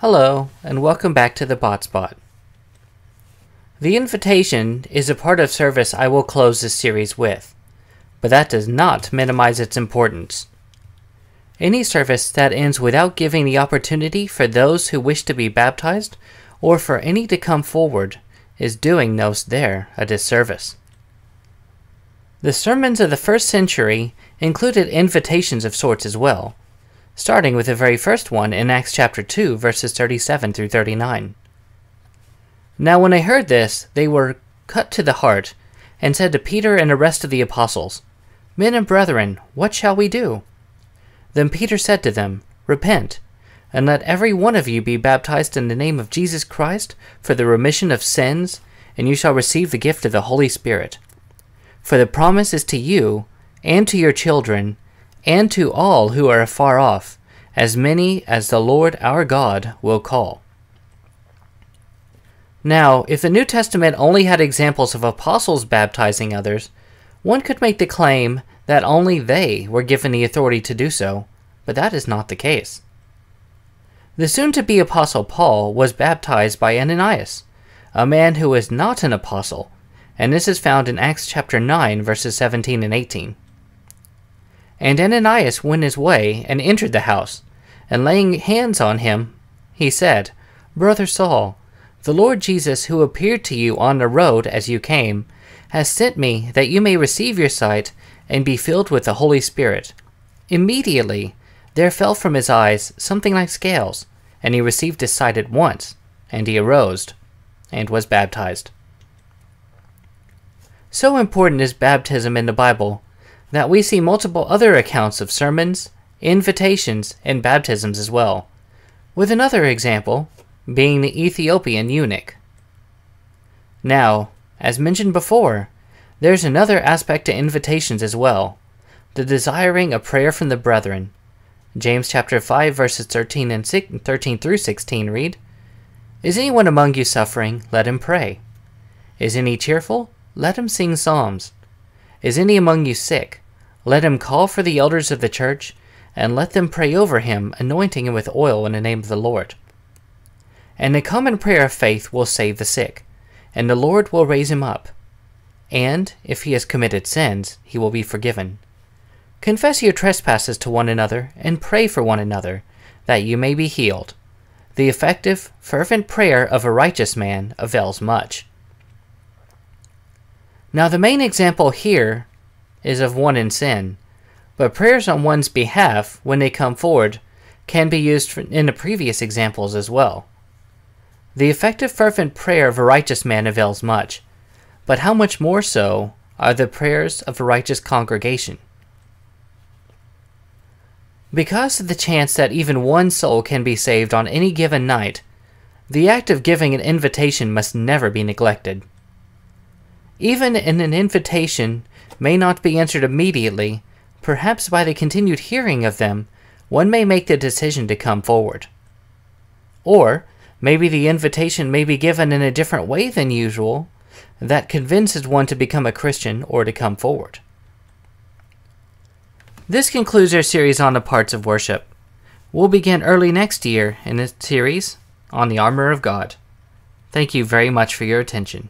Hello, and welcome back to the Botspot. The invitation is a part of service I will close this series with, but that does not minimize its importance. Any service that ends without giving the opportunity for those who wish to be baptized or for any to come forward is doing those there a disservice. The sermons of the first century included invitations of sorts as well, starting with the very first one in Acts chapter 2, verses 37 through 39. Now, when they heard this, they were cut to the heart, and said to Peter and the rest of the apostles, Men and brethren, what shall we do? Then Peter said to them, Repent, and let every one of you be baptized in the name of Jesus Christ for the remission of sins, and you shall receive the gift of the Holy Spirit. For the promise is to you, and to your children, and to all who are afar off, as many as the Lord our God will call. Now, if the New Testament only had examples of apostles baptizing others, one could make the claim that only they were given the authority to do so, but that is not the case. The soon to be apostle Paul was baptized by Ananias, a man who was not an apostle, and this is found in Acts chapter 9, verses 17 and 18. And Ananias went his way and entered the house, and laying hands on him, he said, Brother Saul, the Lord Jesus, who appeared to you on the road as you came, has sent me that you may receive your sight and be filled with the Holy Spirit. Immediately there fell from his eyes something like scales, and he received his sight at once, and he arose and was baptized. So important is baptism in the Bible that we see multiple other accounts of sermons, invitations, and baptisms as well, with another example being the Ethiopian eunuch. Now, as mentioned before, there's another aspect to invitations as well, the desiring a prayer from the brethren. James chapter 5 verses 13 and 13 through 16 read, Is anyone among you suffering? Let him pray. Is any cheerful? Let him sing psalms. Is any among you sick? Let him call for the elders of the church, and let them pray over him, anointing him with oil in the name of the Lord. And the common prayer of faith will save the sick, and the Lord will raise him up. And, if he has committed sins, he will be forgiven. Confess your trespasses to one another, and pray for one another, that you may be healed. The effective, fervent prayer of a righteous man avails much. Now, the main example here is of one in sin, but prayers on one's behalf, when they come forward, can be used in the previous examples as well. The effective, fervent prayer of a righteous man avails much, but how much more so are the prayers of a righteous congregation? Because of the chance that even one soul can be saved on any given night, the act of giving an invitation must never be neglected. Even in an invitation may not be answered immediately, perhaps by the continued hearing of them, one may make the decision to come forward. Or, maybe the invitation may be given in a different way than usual that convinces one to become a Christian or to come forward. This concludes our series on the parts of worship. We'll begin early next year in a series on the armor of God. Thank you very much for your attention.